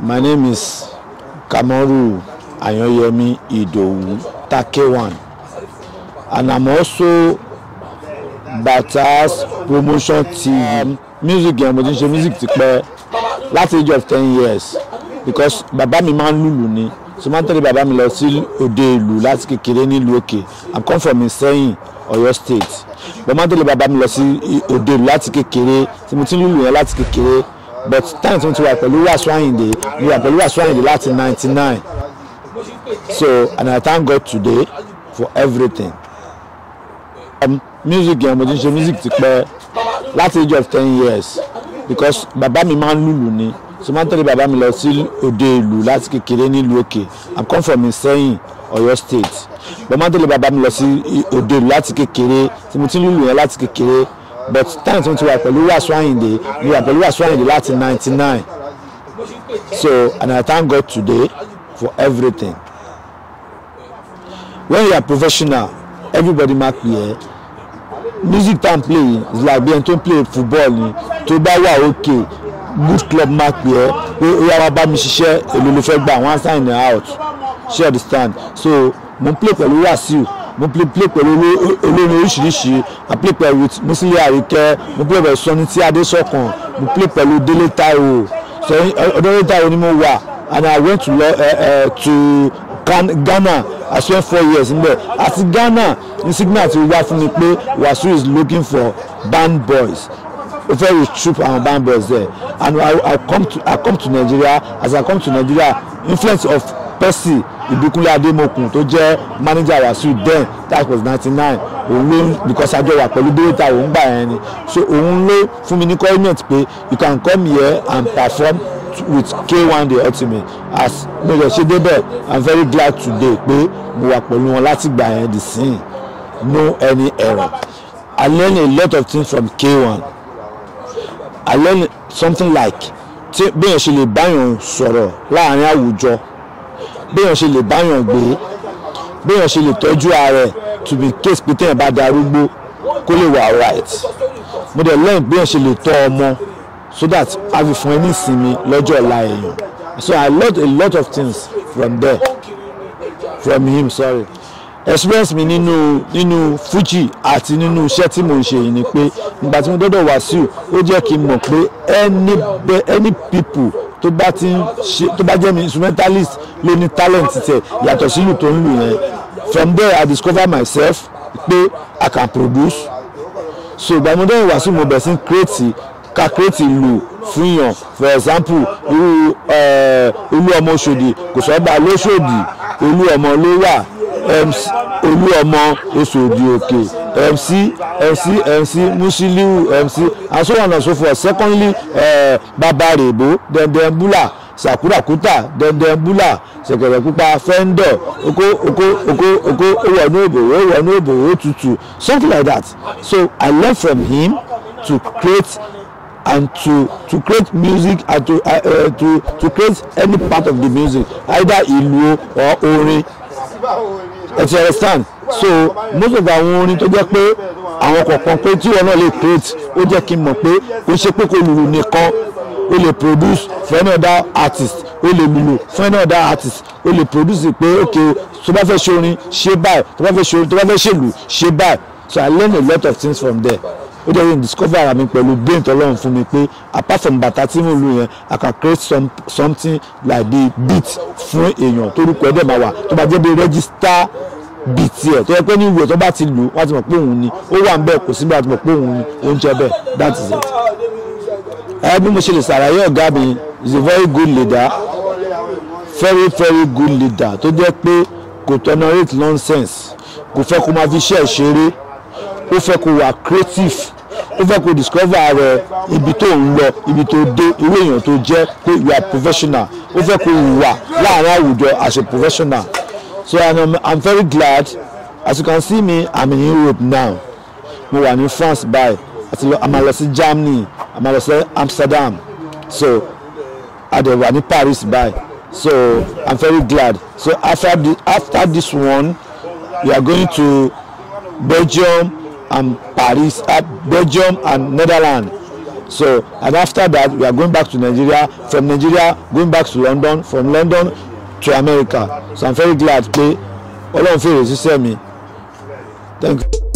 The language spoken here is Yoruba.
My name is Kamoru Ayanyemi Idowu Takewan and I'm also Batas promotion team. Music yẹn mo ti ń ṣe music ti pẹ́ láti age of ten years. Because bàbá mi máa ń lùlù ni so máa ń tẹ̀lé bàbá mi lọ sí òde ìlú láti kékeré nílùú òkè. I'm come from Ìsẹ́yìn Ọ̀yọ́ state. Mo máa ń tẹ̀lé bàbá mi lọ sí òde ìlú láti kékeré tí mo ti ń lùlù yẹn láti kékeré but time tí mo ti wà pẹ̀lú Wasiu Ayinde mo wà pẹ̀lú Wasiu Ayinde láti ninety nine so and I thank God today for everything. Um, music yẹn mo ti ń ṣe music ti pẹ́ láti age of ten years. Because bàbá mi máa ń lùlù ni. So máa ń tẹ̀lé bàbá mi lọ sí òde ìlú láti kékeré nílùú òkè. I'm come from Ìsẹ́yìn Ọ̀yọ́ state. Mo máa ń tẹ̀lé bàbá mi lọ sí òde ìlú láti kékeré. Tí mo ti ń yẹn láti kékeré but time tí mo ti wà pẹ̀lú Wasiu Ayinde mo wà pẹ̀lú Wasiu Ayinde láti ninety nine so and I thank God today for everything. When you are professional everybody ma pè é music n play is like tó ń play football ni tó bá wà okay good club ma pè é pé ó yá wá bá mi ṣiṣẹ́ èlò ló fẹ́ gbà? Wọ́n á sign out. Ṣe understand? So mo play pẹ̀lú Wasiu mo play play pẹ̀lú olórin oríṣiríṣi. I play pẹ̀lú Musili Arike mo play pẹ̀lú Sunny tí Adésọ̀kan mo play pẹ̀lú Délé Táíwò so ọdún Délé Táíwò ni mo wà and i went to, uh, uh, to Ghana. I spent four years nbẹ àti Ghana ní signal ti wá fún mi pé Wasiu is looking for band boys. O fẹ́ recruit àwọn band boys there. And I, I come to I come to Nigeria. As I come to Nigeria influence of Percy Ìbíkúnlé Adémokùn tó jẹ́ manager Wasiu then that was ninety nine òun ló because àjọ wà pẹ̀lú data òun gbà yẹn ni. So òun ló fún mi ní comment pé you can come here and perform with K1 the ultimate. As mo lè ṣe débẹ̀ i'm very glad today pé mo wà pẹ̀lú wọn láti gbà yẹn the scene no any error. I learn a lot of things from K1 i learn something like tí béèyàn ṣe lè báyàn sọ̀rọ̀ láàárín àwùjọ béèyàn ṣe lè báyàn gbé béèyàn ṣe lè tọ́jú ara ẹ̀ to be case pé téèyàn bá darúgbó kó lè wà right mo dẹ̀ learn béèyàn ṣe lè tọ́ ọmọ so that a fi fún ẹ ní ìsinmi lọ́jọ́ ọ̀la èèyàn. So I learned a lot of things from there from him sorry. Experience mi nínú nínú Fuji àti nínú iṣẹ́ tí mo ń ṣe yìí ni pé nígbà tí mo dọ́dọ̀ Wasiu ó jẹ́ kí n mọ̀ pé any any people tó bá ti ń ṣe tó bá jẹ́ mi instrumentalist ló ní talent tẹ̀ yàtọ̀ sílù tó ń lù yẹn from there I discover myself pé I can produce. So ìgbà tí mo bẹ̀ sí create ká create ìlú fún yàn for example irú olú ọmọ Òṣòdì kò sọ́ba lóṣòdì olú ọmọ ló wà olú ọmọ Òṣòdì òkè. MC MC MC Musiliu MC and so on and so forth secondly babarebo dendembula sakurakuta dendembula ṣẹ̀kẹ̀rẹ̀ pupa fẹ́ńdọ̀ oko oko oko oko owọ̀nú òbòwò owọ̀nú òbòwò tutù. Something like that. So I learn from him to create and to to create music and to uh, uh, to to create any part of the music either ìlù or orin ẹ ti understand? So most of àwọn orin tó jẹ́ pé àwọn kọ̀ọ̀kan pé tí wọn náà lè create ó jẹ́ kí n mọ̀ pé ó ṣe pé kò lùlù nìkan ó lè produce for any other artist ó lè lùlù for any other artist ó lè produce pé ok tó bá fẹ́ ṣe orin ṣe báyìí tó bá fẹ́ ṣe orin tó bá fẹ́ ṣèlù ṣe báyìí. So I learn a lot of things from there ó jẹ́ yín discover ara mi pẹ̀lú brain tọ́lọ́run fún mi pé apart from bàtà tí mo lù yẹn I can create some, something like the beat fún èèyàn torúkọ ẹ̀ dẹ̀ máa wà. Tó bá jẹ́ bí register beat ẹ̀ tó yẹ pé ní ìwé tó bá ti lù wọ́n ti mọ̀ pé òun ni. Ó wà ń bẹ́ẹ̀ kò síbi àti mọ̀ pé òun ni. Ó ń jẹ́ bẹ́ẹ̀. That is it. ẹ bí mo ṣe lè ṣàlàyé ọ̀gá mi is a very good leader. Very very good leader tó jẹ́ pé kò tolerate nonsense. Kò fẹ́ kó máa fi iṣẹ́ ìṣeré ó fẹ́ kó wà creative ó fẹ́ kó discover rẹ ibi tó ń lọ ibi tó dé irú èèyàn tó jẹ́ pé you are professional. Ó fẹ́ kó wà láàárín àwùjọ as a professional. So I'm, I'm very glad. As you can see me I'm in Europe now. Mo wà ní France báyìí. Àti àmà lọ sí Germany àmà lọ sí Amsterdam. So àdè wà ní Paris báyìí. So I'm very glad. So after the, after this one we are going to Belgium and Paris uh, Belgium and Netherlands. So and after that we are going back to Nigeria. From Nigeria going back to London. From London to America. So I'm very glad pé ọlọ́run fèrè sísẹ́ mi. Thank you.